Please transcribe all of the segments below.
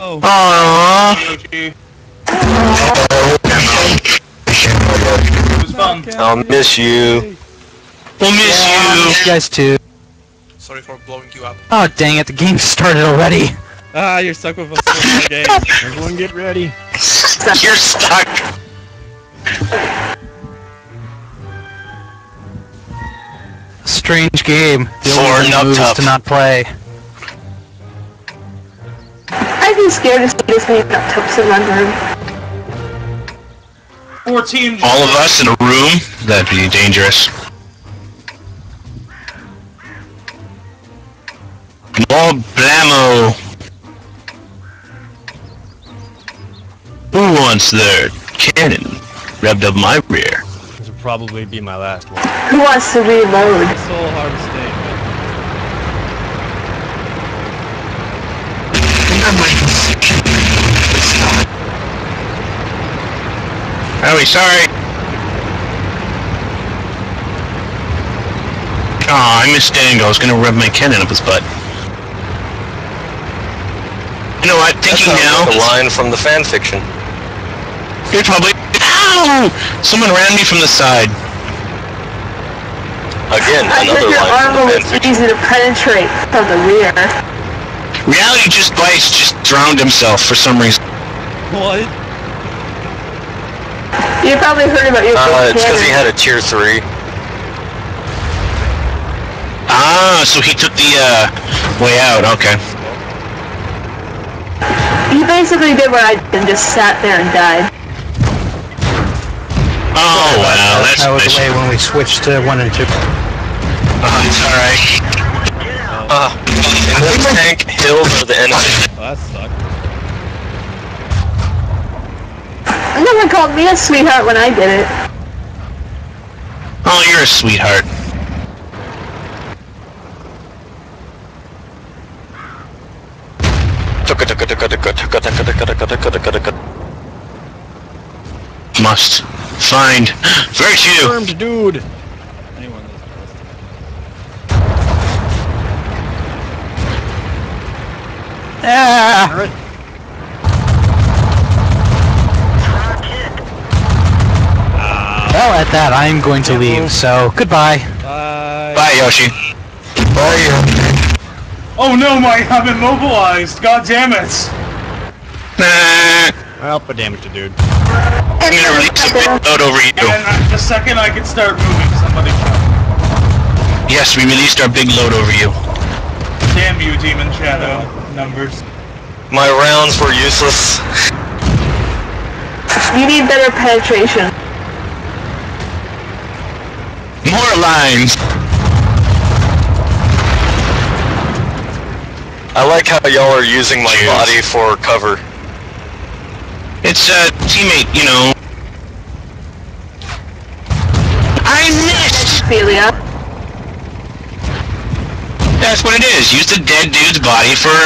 Oh. Aww. It was fun. I'll miss you. We'll miss You guys too. Sorry for blowing you up. Oh dang it, the game started already. Ah, you're stuck with us for more games. Everyone get ready. you. You're stuck. Strange game. The For only move to not play. I'd be scared to see this many tubs in one room. 14. All of us in a room? That'd be dangerous. More blammo. Who wants their cannon revved up my rear? This will probably be my last one. Who wants to reload? Soul harvesting. Howie, sorry. Aw, I missed Dango. I was gonna rub my cannon up his butt. You know what? Thinking sounds now, like a line from the fan fiction. you're probably. Ow! Someone ran me from the side. Again, I another heard your line from armor was easy to penetrate from the rear. Reality just Vice just drowned himself for some reason. What? You probably heard about your Uh, it's because he had a tier 3. Ah, so he took the uh, way out. Okay. He basically did what I did and just sat there and died. Oh wow, that's that was nice. the way when we switched to one and two. Oh, it's all right. Uh, in this tank, hills are the enemy. Oh, that sucked. No one called me a sweetheart when I did it. Oh, you're a sweetheart. Must find virtue. Confirmed, dude. Anyone that's interested. Ah! Well, at that, I'm going to leave, so goodbye. Bye. Bye, Yoshi. Bye. Oh no, Mike, I'm immobilized. God damn it. Nah, Well, put damage to dude. I'm gonna release a big load over you. And uh, the second I can start moving, somebody shout. Yes, we released our big load over you. Damn you, Demon Shadow. Numbers. My rounds were useless. You need better penetration. More lines. I like how y'all are using my Cheers. body for cover. It's a teammate, you know. I missed. Ophelia. That's what it is. Use the dead dude's body for.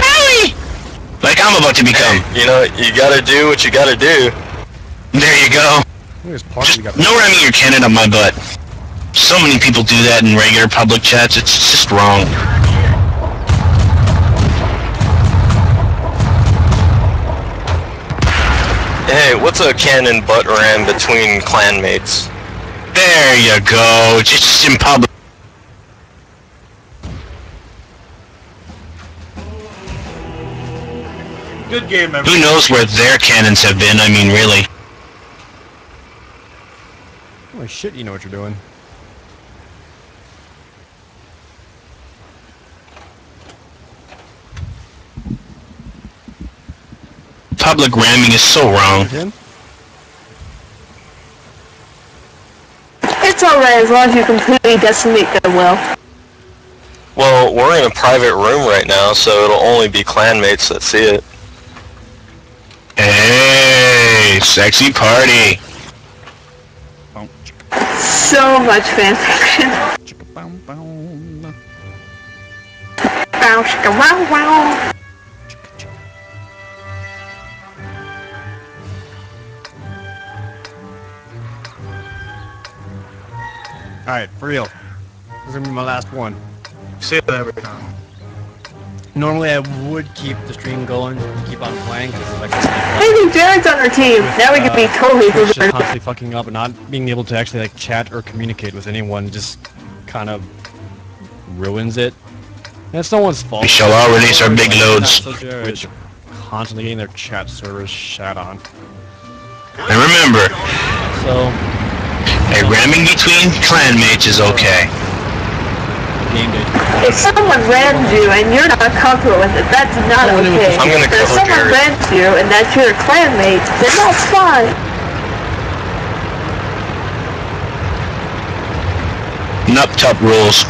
Howie! Like I'm about to become. You know, you gotta do what you gotta do. There you go. There's part Just we got. no ramming your cannon up my butt. So many people do that in regular public chats. It's just wrong. Hey, what's a cannon butt ram between clanmates? There you go. Just in public. Good game, Who knows where their cannons have been? I mean, really. Holy shit, you know what you're doing. Public ramming is so wrong. Him? It's alright as long as you completely decimate their will. Well, we're in a private room right now, so it'll only be clanmates that see it. Hey, sexy party. So much fanfiction. Bow, shaka, wow, wow. Alright, for real. This is gonna be my last one. Say that every time. Normally I would keep the stream going, and keep on playing, because like I think Jared's on our team. Now we can be totally Twitch just constantly fucking up and not being able to actually like chat or communicate with anyone just kind of ruins it. And it's no one's fault. We shall all release our big loads. Twitch constantly getting their chat servers shat on. And remember, So a ramming between clanmates is okay. Game day. If someone rams you and you're not comfortable with it, that's not okay. I'm gonna But if someone Jared. rams you and that's your clanmate, then that's fine. Nuptup rules.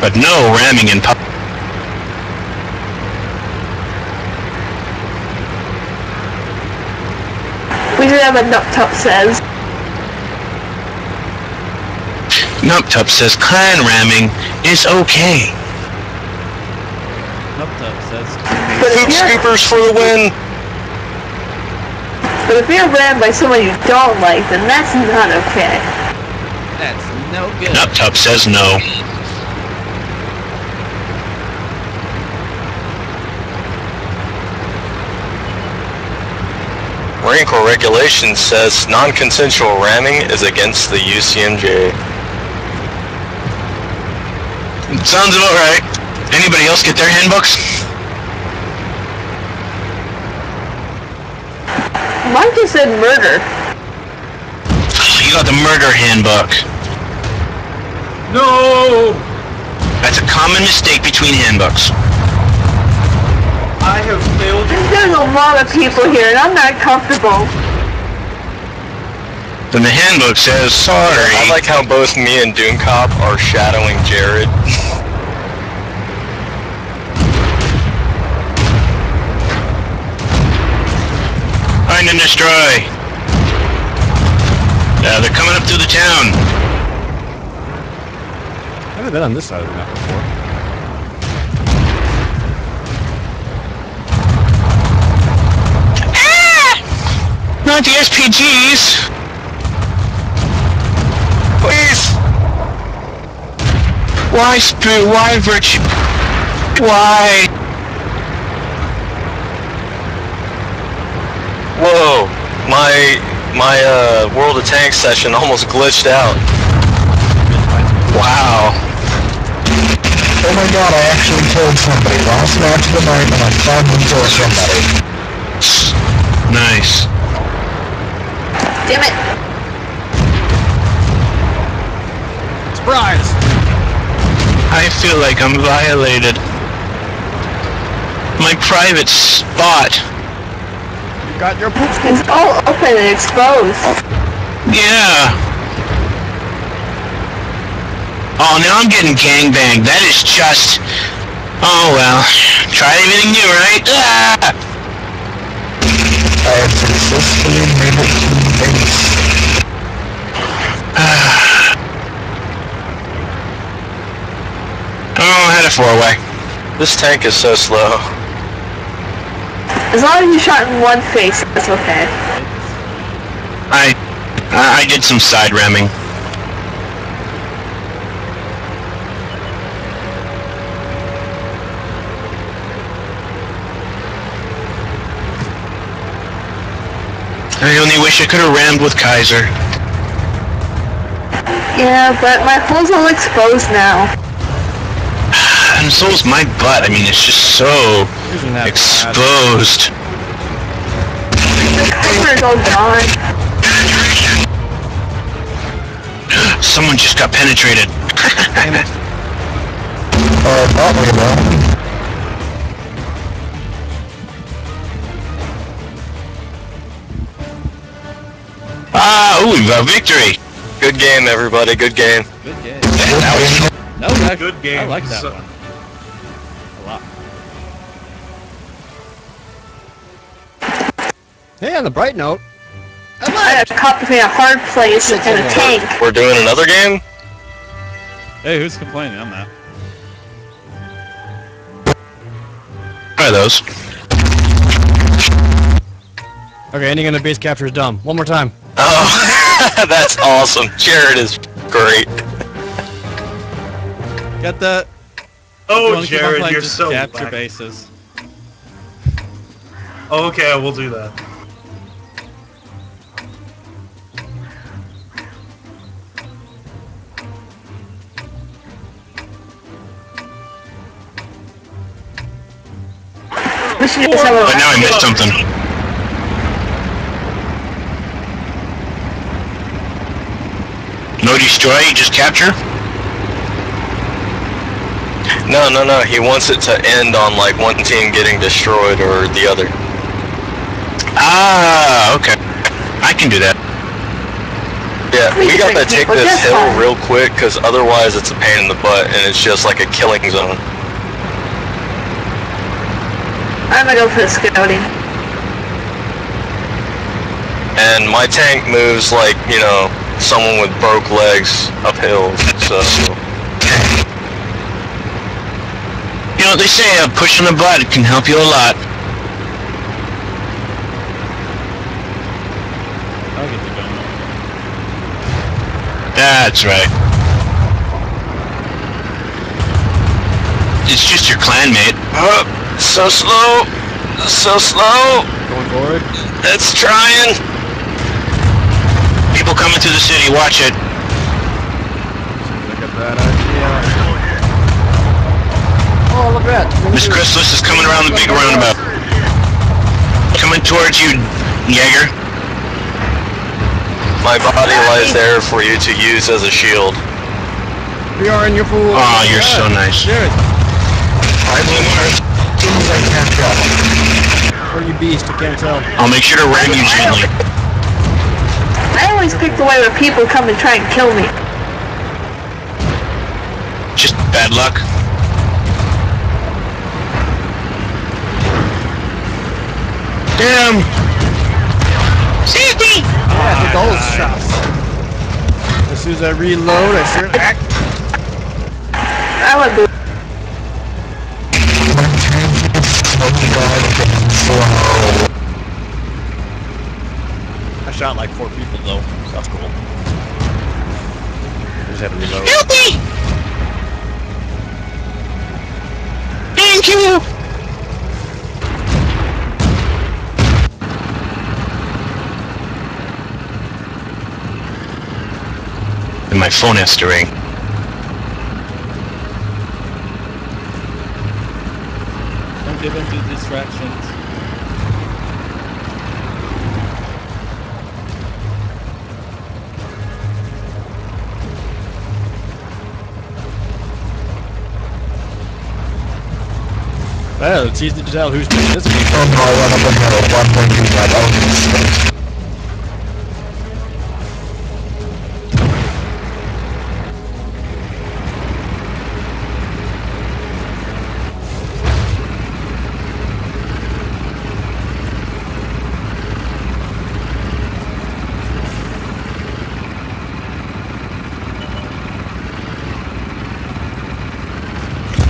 But no ramming in public. We should have a Nuptup says. Nuptup says clan ramming is okay. But Poop if, you're, scoopers for the win! but if you're rammed by someone you don't like, then that's not okay. That's no good. Nuptup says no. Marine Corps regulation says non-consensual ramming is against the UCMJ. Sounds about right. Anybody else get their handbooks? Mine just said murder. Oh, you got the murder handbook. No! That's a common mistake between handbooks. Lot of people here and I'm not comfortable. Then the handbook says sorry. I like how both me and Doomcop are shadowing Jared. Find and destroy. Yeah, they're coming up through the town. I haven't been on this side of the map before. Not the SPGs. Please! Why Spoo? Why Virtue? Why? Whoa! My my uh World of Tanks session almost glitched out. Wow. Oh my god, I actually killed somebody. Last match of the night and I finally killed somebody. Nice. Damn it. Surprise! I feel like I'm violated. My private spot. You got your poop It's all open and exposed. Yeah. Oh, now I'm getting gangbanged. That is just... Oh, well. Try everything new, right? Ah! I have successfully made it to base. Oh, I had a four-way. This tank is so slow. As long as you shot in one face, that's okay. I, I I did some side ramming. I only wish I could have rammed with Kaiser. Yeah, but my hole's all exposed now. And so is my butt. I mean, it's just so Isn't bad? exposed. The cover's all gone. Someone just got penetrated. Uh, probably though. Ah, ooh, we got victory. Good game, everybody. Good game. Good game. That was That was actually, Good game. I like that So- one. A lot. Hey, on the bright note, I had to caught between a hard place and a tank. We're doing another game? Hey, who's complaining? I'm not. Try those. okay, ending on a base capture is dumb. One more time. Oh. That's awesome. Jared is great. Get the. Oh, wanna keep on Jared, playing, you're just so capture whack. bases. Okay, we'll do that. We should just have a. But now I missed something. No destroy, just capture? No, no, no. He wants it to end on like one team getting destroyed or the other. Ah, okay. I can do that. Yeah, We we gotta take take it, but this hill fine. real quick, cause otherwise it's a pain in the butt and it's just like a killing zone. I'm gonna go for the scouting. And my tank moves like, you know, someone with broke legs up hills, so... You know, they say uh, pushing a push butt can help you a lot. I'll get the gun. That's right. It's just your clanmate. Oh, so slow! So slow! Going forward. It's trying! People coming to the city, watch it. Look at that idea. Oh, look at that. Miss Chrysalis is coming around the big roundabout. Coming towards you, Jaeger. My body lies there for you to use as a shield. We are in your pool. Oh, you're so nice. Jared, I will as soon as I catch up. or you beast, I can't tell. I'll make sure to ram you gently. I always pick the way where people come and try and kill me. Just bad luck. Damn! Save me! Yeah, I took all those shots. As soon as I reload, I sure act. I would be. My tank is so goddamn slow. I shot like four people though. So that's cool. I just had to reload. Help me! Thank you! And my phone has to ring. Don't give in to distractions. Well, it's easy to tell who's doing this game. Oh no, I up a mistake.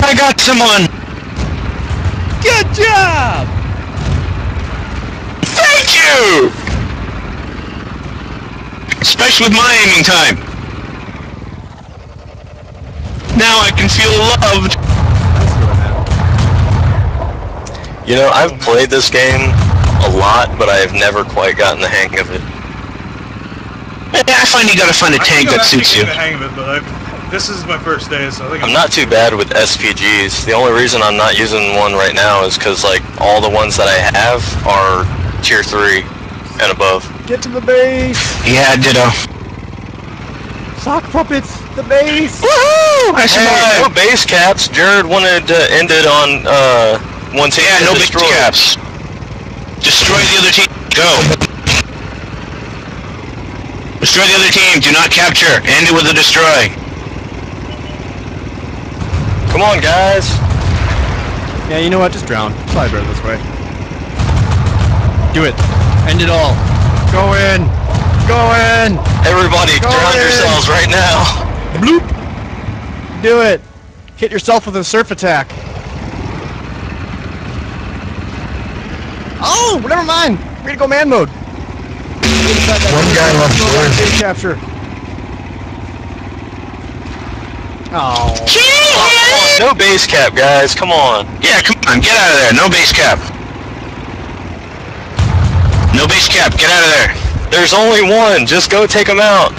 I got someone! Good job! Thank you! Especially with my aiming time. Now I can feel loved. You know, I've played this game a lot, but I have never quite gotten the hang of it. I find you gotta find a tank I'm that suits actually you. getting the hang of it, but this is my first day, so I think I'm not too bad with SPGs. The only reason I'm not using one right now is because, like, all the ones that I have are tier 3 and above. Get to the base! Yeah, ditto. Sock puppets! The base! Woohoo! I Hey, survived! no base caps. Jared wanted to end it on, uh, one team Yeah, to no big destroy. caps. Destroy the other team. Go. Destroy the other team. Do not capture. End it with a destroy. Come on, guys. Yeah, you know what? Just drown. It's probably better this way. Do it. End it all. Go in! Go in! Everybody, Go drown in. yourselves right now. Bloop! Do it! Hit yourself with a surf attack. Oh, never mind. We're gonna go man mode. One guy left worthy. capture. Oh. No base cap, guys. Come on. Yeah, come on, get out of there. No base cap. No base cap. Get out of there. There's only one. Just go take him out.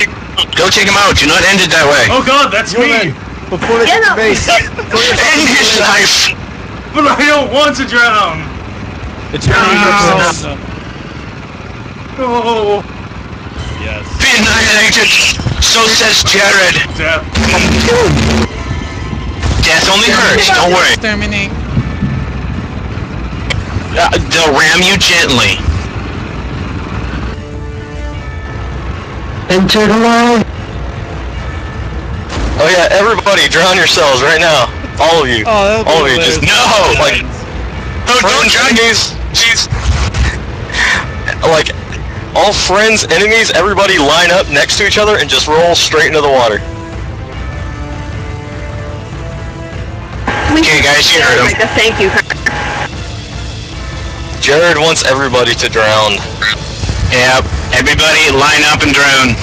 Go take him out. Do not end it that way. Oh god, that's me! Before they Get get to him! base. End his life. But I don't want to drown! It's your Ah. Oh, Yes. Be annihilated. So says Jared. death. Death only hurts. Don't worry. Exterminate. Uh, they'll ram you gently. Enter the line. Oh yeah, everybody, drown yourselves right now. All of you. Oh, that'll All of you. Just. No! like No, don't friends, drown you. enemies. Jeez. Like all friends, enemies, everybody line up next to each other and just roll straight into the water. We Okay, guys, you heard him. Like a thank you. Jared wants everybody to drown. Yep. Everybody line up and drown.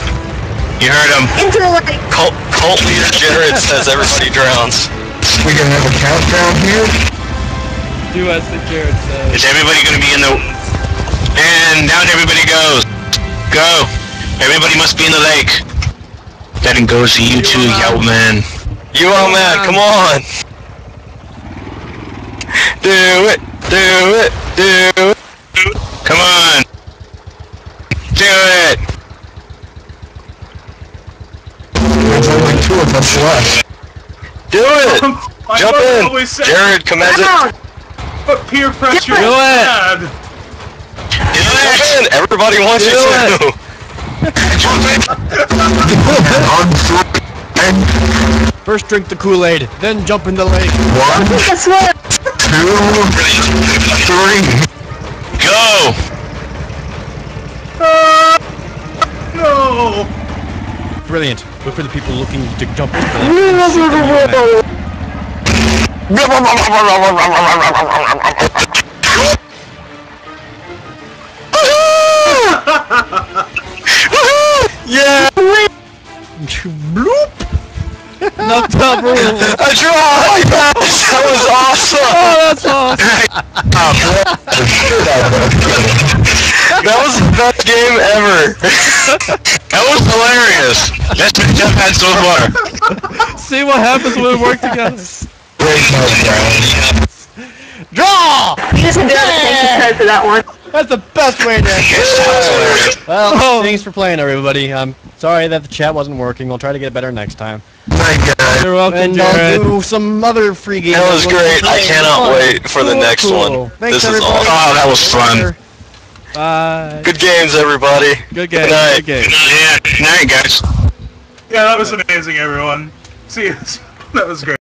You heard him. Into the lake. Cult, cult leader Jared says everybody drowns. We gonna have a countdown here? Do as the Jared says. Is everybody gonna be in the... And down everybody goes. Go. Everybody must be in the lake. That goes to you too, yo man. You all man, come on. Do it, do it, do it. Come on. Do it. There's only two left. Do it. Jump in. said, Jared, commend it. Down. but peer pressure Do it. bad. Do Jump it. in. Everybody wants you Do it. to. On three. First drink the Kool-Aid, then jump in the lake. one, Guess what? two, three. Go. No! Brilliant. But for the people looking to jump Yeah. bloop. Not double. A draw. Yes, that was awesome. Oh, that's awesome. That was the best game ever. That was hilarious. Best match I've had so far. See what happens when we work together. Draw. You just thank you for that one. That's the best way to. Yes, that was hilarious. Well, oh. thanks for playing, everybody. I'm sorry that the chat wasn't working. We'll try to get better next time. Night, guys. You're welcome, And Jared. I'll do some other free games. That was great. I cannot Fun. wait for the next cool. one. Thanks, This is everybody. awesome. Oh, that was fun. Bye. Good games, everybody. Good game. Good night. Good game. Yeah. Good night, guys. Yeah, that was amazing, everyone. See you. That was great.